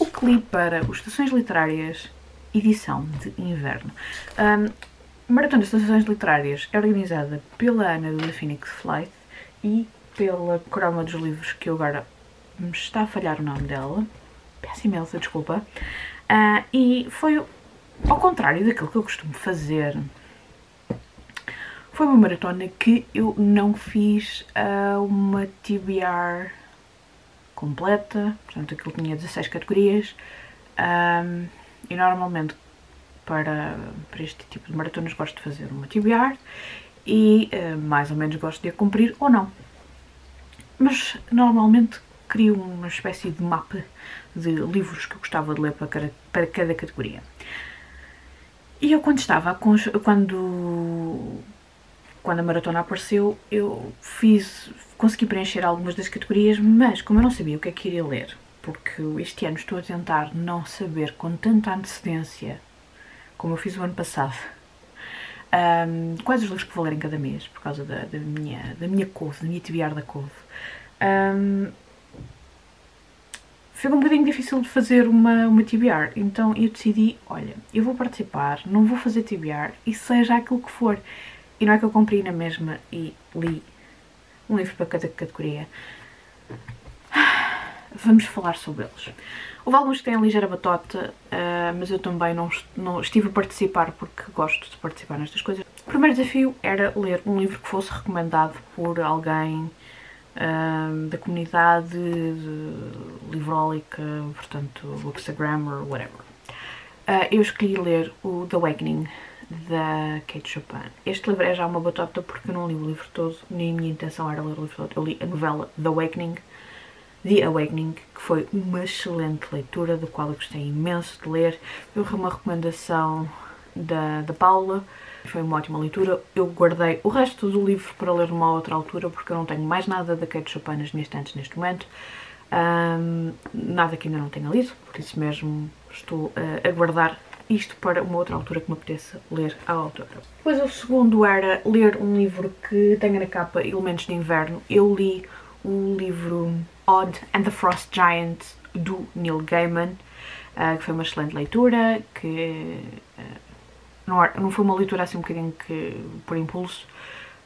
o li para os Estações Literárias, edição de inverno. Um, Maratona de Estações Literárias é organizada pela Ana da Phoenix Flight e pela Croma dos Livros, que agora me está a falhar o nome dela. Peço imensa desculpa. Uh, e foi ao contrário daquilo que eu costumo fazer. Foi uma maratona que eu não fiz uh, uma TBR completa, portanto aquilo tinha 16 categorias. Um, e normalmente para, para este tipo de maratonas gosto de fazer uma TBR e uh, mais ou menos gosto de a cumprir ou não. Mas normalmente crio uma espécie de mapa de livros que eu gostava de ler para cada, para cada categoria. E eu quando estava, quando, quando a maratona apareceu, eu fiz, consegui preencher algumas das categorias, mas como eu não sabia o que é que iria ler, porque este ano estou a tentar não saber com tanta antecedência como eu fiz o ano passado, um, quais os livros que vou ler em cada mês, por causa da, da minha, da minha couve, da minha tibiar da couve. Um, foi um bocadinho difícil de fazer uma, uma TBR, então eu decidi, olha, eu vou participar, não vou fazer TBR e seja aquilo que for. E não é que eu comprei na mesma e li um livro para cada categoria. Vamos falar sobre eles. Houve alguns que têm ligeira batota, uh, mas eu também não, não, estive a participar porque gosto de participar nestas coisas. O primeiro desafio era ler um livro que fosse recomendado por alguém da comunidade livrólica, portanto, Bookstagrammer, whatever. Uh, eu escolhi ler o The Awakening da Kate Chopin. Este livro é já uma batota porque eu não li o livro todo, nem a minha intenção era ler o livro todo. Eu li a novela The Awakening, The Awakening, que foi uma excelente leitura, do qual eu gostei imenso de ler. Eu uma recomendação da, da Paula, foi uma ótima leitura. Eu guardei o resto do livro para ler numa outra altura, porque eu não tenho mais nada da Kate Chopin nas minhas estantes neste momento. Um, nada que ainda não tenha lido, por isso mesmo estou a guardar isto para uma outra altura que me apeteça ler a autora. Depois o segundo era ler um livro que tenha na capa elementos de inverno. Eu li o livro Odd and the Frost Giant do Neil Gaiman, uh, que foi uma excelente leitura, que uh, não, foi uma leitura assim um bocadinho que, por impulso,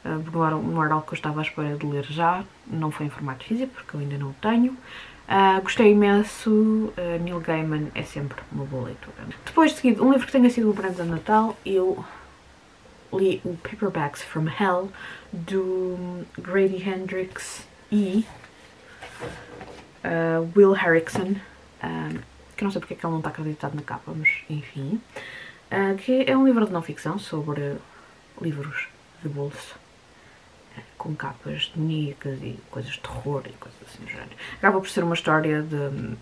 uh, porque não era, não era algo que eu estava à espera de ler já, não foi em formato físico, porque eu ainda não o tenho. Uh, gostei imenso, uh, Neil Gaiman é sempre uma boa leitura. Depois de seguida, um livro que tenha sido o prêmio de Natal, eu li o Paperbacks from Hell, do Grady Hendrix e uh, Will Erickson, que não sei porque é que ele não está acreditado na capa, mas enfim. Ah, que é um livro de não ficção sobre livros de bolso ah, com capas demoníacas e coisas de terror e coisas assim do género. Acaba por ser uma história de,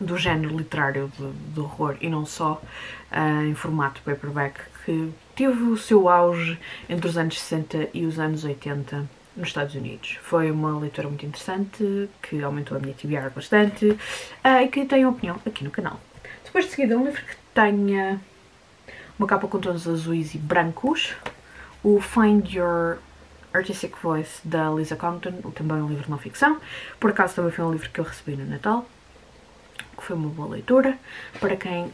do género literário de, de horror e não só uh, em formato paperback que teve o seu auge entre os anos 60 e os anos 80 nos Estados Unidos. Foi uma leitura muito interessante que aumentou a minha TBR bastante uh, e que tenho opinião aqui no canal. Depois de seguida, um livro que tenha uma capa com tons azuis e brancos, o Find Your Artistic Voice da Lisa Compton, também um livro de não ficção, por acaso também foi um livro que eu recebi no Natal, que foi uma boa leitura, para quem uh,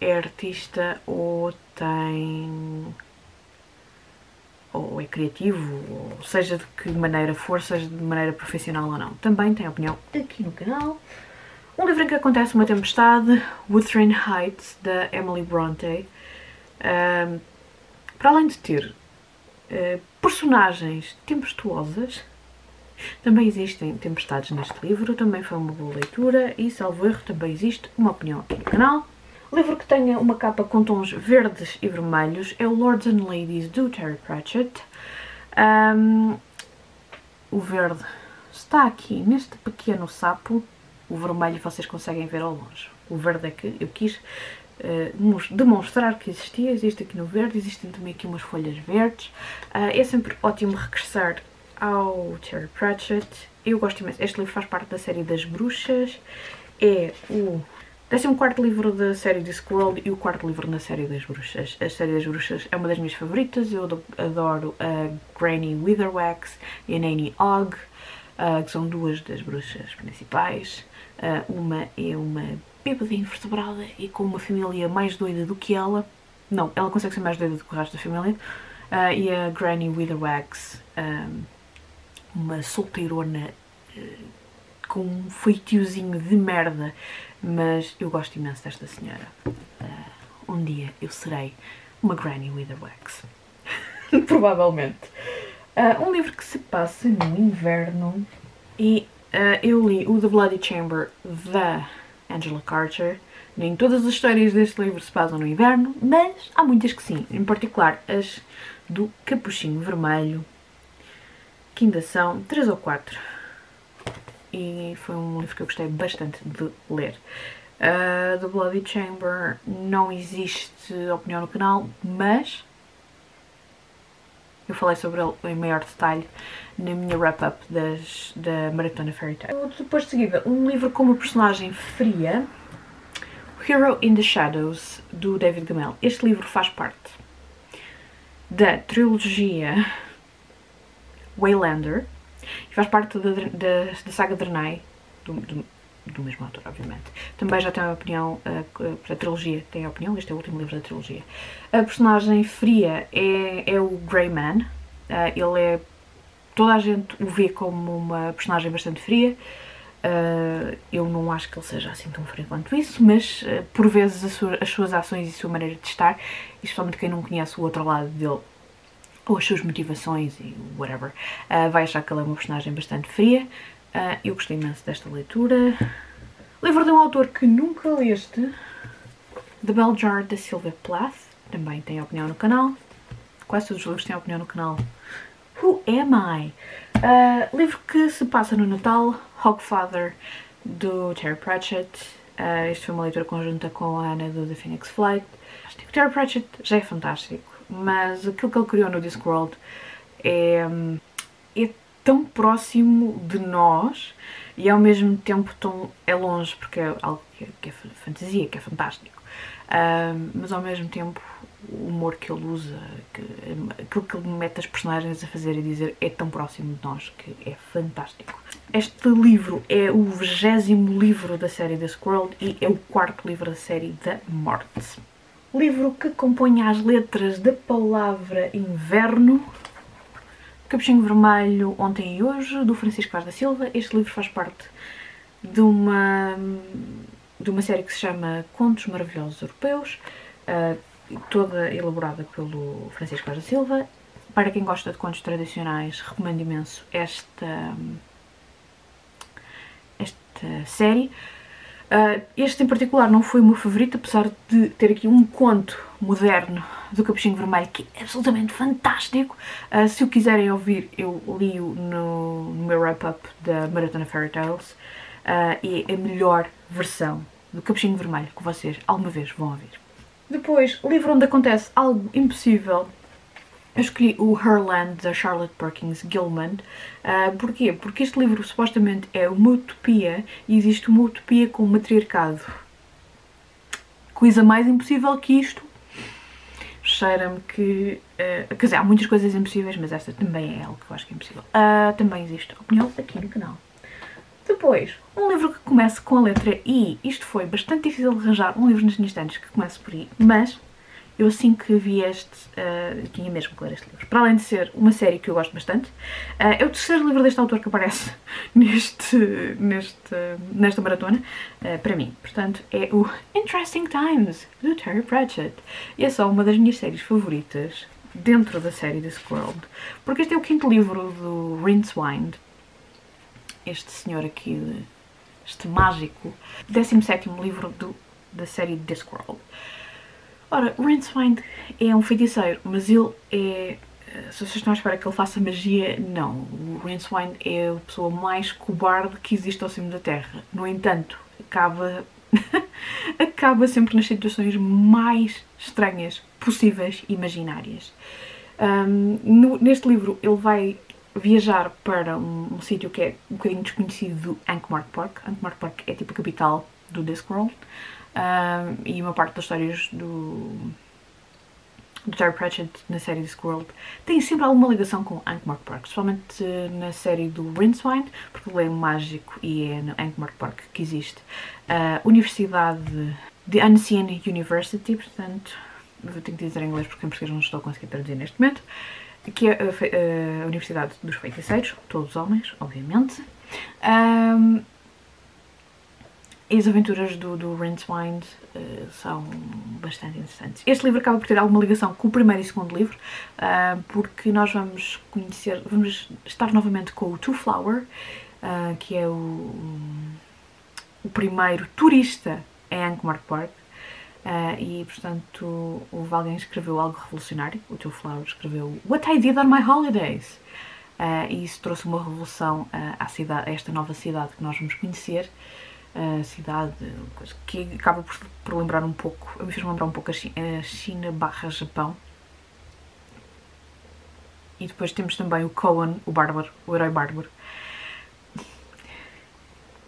é artista ou tem ou é criativo, ou seja de que maneira for, seja de maneira profissional ou não. Também tem opinião aqui no canal. Um livro em que acontece uma tempestade, Wuthering Heights, da Emily Bronte, um, para além de ter uh, personagens tempestuosas, também existem tempestades neste livro, também foi uma boa leitura e, salvo erro, também existe uma opinião aqui no canal. Livro que tenha uma capa com tons verdes e vermelhos é o Lords and Ladies do Terry Pratchett. Um, o verde está aqui neste pequeno sapo, o vermelho vocês conseguem ver ao longe. O verde é que eu quis eh, demonstrar que existia, existe aqui no verde, existem também aqui umas folhas verdes. Uh, é sempre ótimo regressar ao Terry Pratchett. Eu gosto imenso. Este livro faz parte da série das bruxas. É o 14 livro da série Discworld e o quarto livro na série das bruxas. A série das bruxas é uma das minhas favoritas. Eu adoro a Granny Witherwax e a Nanny Ogg, uh, que são duas das bruxas principais. Uh, uma é uma bêbada invertebrada e com uma família mais doida do que ela. Não, ela consegue ser mais doida do que o resto da família. Uh, e a Granny Witherwax, um, uma solteirona uh, com um feitiozinho de merda, mas eu gosto imenso desta senhora. Uh, um dia eu serei uma Granny Witherwax. Provavelmente. Um livro que se passa no inverno e eu li o The Bloody Chamber da Angela Carter. Nem todas as histórias deste livro se passam no inverno, mas há muitas que sim. Em particular as do Capuchinho Vermelho, que ainda são 3 ou 4. E foi um livro que eu gostei bastante de ler. Uh, The Bloody Chamber não existe opinião no canal, mas eu falei sobre ele em maior detalhe na minha wrap-up da Maratona Fairy Tale. Depois de seguida, um livro com uma personagem fria, Hero in the Shadows, do David Gamel. Este livro faz parte da trilogia Waylander e faz parte da, da, da saga Drenai, do, do, do, mesmo autor, obviamente. Também já tem a opinião, a, a, trilogia tem a opinião, este é o último livro da trilogia. A personagem fria é, é o Grey Man, uh, ele é. toda a gente o vê como uma personagem bastante fria. Uh, eu não acho que ele seja assim tão frio quanto isso, mas por vezes sua, as suas ações e a sua maneira de estar, especialmente quem não conhece o outro lado dele, ou as suas motivações e whatever, vai achar que ele é uma personagem bastante fria. Eu gostei imenso desta leitura. Livro de um autor que nunca leste, The Bell Jar da Sylvia Plath, também tem opinião no canal. Quase todos os livros têm opinião no canal. Who Am I? livro que se passa no Natal, Hogfather, do Terry Pratchett. Uh, isto foi uma leitura conjunta com a Ana do The Phoenix Flight. O Terry Pratchett já é fantástico, mas aquilo que ele criou no Discworld é, é tão próximo de nós e ao mesmo tempo tão é longe, porque é algo que é, que é fantasia, que é fantástico. Uh, mas ao mesmo tempo o humor que ele usa, que, aquilo que ele mete as personagens a fazer e dizer é tão próximo de nós que é fantástico. Este livro é o vigésimo livro da série The Squirrel e é o quarto livro da série da Morte. Livro que compõe as letras da palavra inverno, Capuchinho Vermelho Ontem e Hoje, do Francisco Vaz da Silva. Este livro faz parte de uma, de uma série que se chama Contos Maravilhosos Europeus. Uh, toda elaborada pelo Francisco Vaz da Silva. Para quem gosta de contos tradicionais, recomendo imenso esta, esta série. Uh, este em particular não foi o meu favorito, apesar de ter aqui um conto moderno do Capuchinho Vermelho que é absolutamente fantástico. Uh, se o quiserem ouvir, eu li-o no, no, meu wrap-up da Maratona Fairy Tales uh, e é a melhor versão do Capuchinho Vermelho que vocês alguma vez vão ouvir. Depois, livro onde acontece algo impossível. Eu escolhi o Herland da Charlotte Perkins Gilman. Uh, porquê? Porque este livro supostamente é uma utopia e existe uma utopia com o matriarcado. Coisa mais impossível que isto. Cheira-me que. Uh, quer dizer, há muitas coisas impossíveis, mas esta também é algo que eu acho que é impossível. Uh, também existe opinião aqui no canal. Depois, um livro que comece com a letra I. Isto foi bastante difícil de arranjar um livro nas minhas que comece por I, mas eu assim que vi este, uh, tinha mesmo que ler este livro. Para além de ser uma série que eu gosto bastante, uh, é o terceiro livro deste autor que aparece neste, neste, nesta maratona, uh, para mim. Portanto, é o Interesting Times, do Terry Pratchett. E é só uma das minhas séries favoritas dentro da série Discworld, porque este é o quinto livro do Rincewind, este senhor aqui, este mágico, 17 livro do, da série Discworld. Ora, o Rincewind é um feiticeiro, mas ele é. Se vocês estão à espera que ele faça magia, não. O Rincewind é a pessoa mais cobarde que existe ao cimo da Terra. No entanto, acaba. acaba sempre nas situações mais estranhas possíveis e imaginárias. Um, no, neste livro, ele vai viajar para um, um sítio que é um bocadinho desconhecido do Ankh-Morpork. Ankh-Morpork é tipo a capital do Discworld um, e uma parte das histórias do, do Terry Pratchett na série Discworld tem sempre alguma ligação com Ankh-Morpork Park, especialmente na série do Rincewind, porque ele é mágico e é no Ankh-Morpork Park que existe a Universidade de Unseen University, portanto, eu tenho que dizer em inglês porque em português não estou a conseguir traduzir neste momento, que é a, a Universidade dos Feiticeiros, todos homens, obviamente. Um, e as aventuras do, do Rincewind uh, são bastante interessantes. Este livro acaba por ter alguma ligação com o primeiro e segundo livro, uh, porque nós vamos conhecer, vamos estar novamente com o Two Flower, uh, que é o, o primeiro turista em Ankh-Morpork Park, e portanto houve alguém que escreveu algo revolucionário, o Two Flower escreveu What I Did on My Holidays, e isso trouxe uma revolução à cidade, a esta nova cidade que nós vamos conhecer, a cidade, que acaba por, por lembrar um pouco, me fez lembrar um pouco a China, barra Japão. E depois temos também o Cohen, o bárbaro, o herói bárbaro.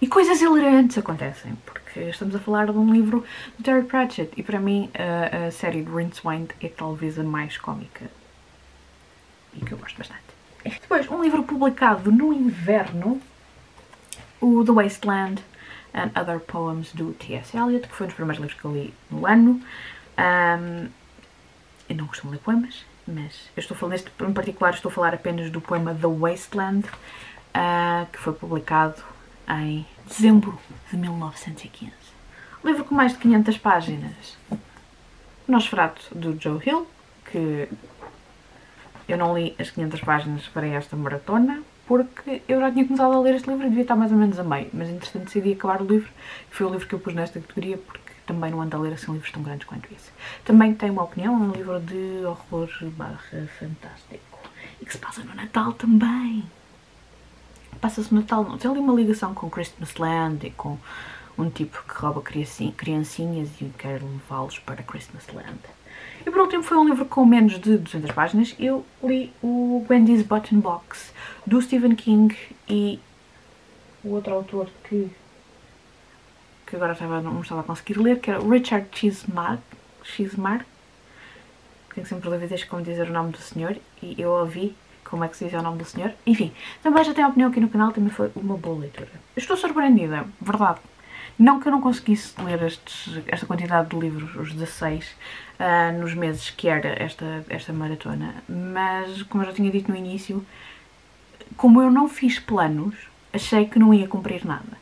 E coisas hilarantes acontecem, porque estamos a falar de um livro de Terry Pratchett e para mim a, a série de Rincewind é talvez a mais cómica e que eu gosto bastante. Depois, um livro publicado no inverno, o The Wasteland, and Other Poems do T.S. Eliot, que foi um dos primeiros livros que eu li no ano. Um, eu não costumo ler poemas, mas eu estou falando, neste em particular, estou a falar apenas do poema The Wasteland, uh, que foi publicado em dezembro de 1915. Um livro com mais de 500 páginas. Nosferatu, do Joe Hill, que eu não li as 500 páginas para esta maratona, porque eu já tinha começado a ler este livro e devia estar mais ou menos a meio, mas entretanto decidi acabar o livro e foi o livro que eu pus nesta categoria porque também não ando a ler assim livros tão grandes quanto esse. Também tenho uma opinião, é um livro de horror barra fantástico e que se passa no Natal também. Passa-se no Natal, não. Tem ali uma ligação com Christmas Land e com um tipo que rouba criancinhas e quer levá-los para Christmas Land. E por último foi um livro com menos de 200 páginas. Eu li o Wendy's Button Box do Stephen King e o outro autor que, que agora estava, não estava a conseguir ler, que era Richard. Chismark. Tenho sempre dúvidas como dizer o nome do senhor e eu ouvi como é que se diz o nome do senhor. Enfim, também já tenho opinião aqui no canal, também foi uma boa leitura. Estou surpreendida, verdade. Não que eu não conseguisse ler estes, esta quantidade de livros, os 16, uh, ah, nos meses que era esta, esta maratona, mas como eu já tinha dito no início, como eu não fiz planos, achei que não ia cumprir nada.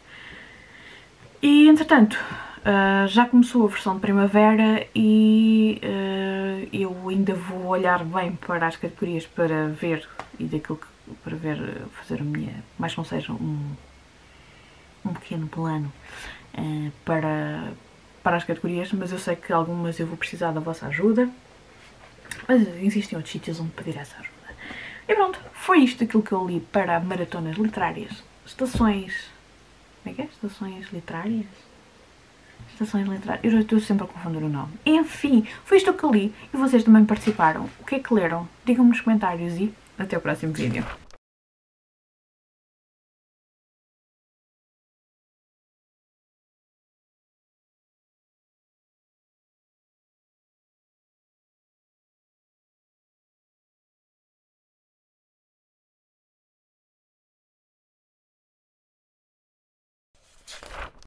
E entretanto, uh, já começou a versão de primavera e uh, eu ainda vou olhar bem para as categorias para ver e daquilo que para ver fazer a minha, mais não seja um, um pequeno plano para, para as categorias, mas eu sei que algumas eu vou precisar da vossa ajuda. Mas existem outros sítios onde pedir essa ajuda. E pronto, foi isto aquilo que eu li para maratonas literárias. Estações. Como é que é? Estações literárias? Estações literárias. Eu já estou sempre a confundir o nome. Enfim, foi isto que eu li e vocês também participaram. O que é que leram? Digam-me nos comentários e até o próximo vídeo.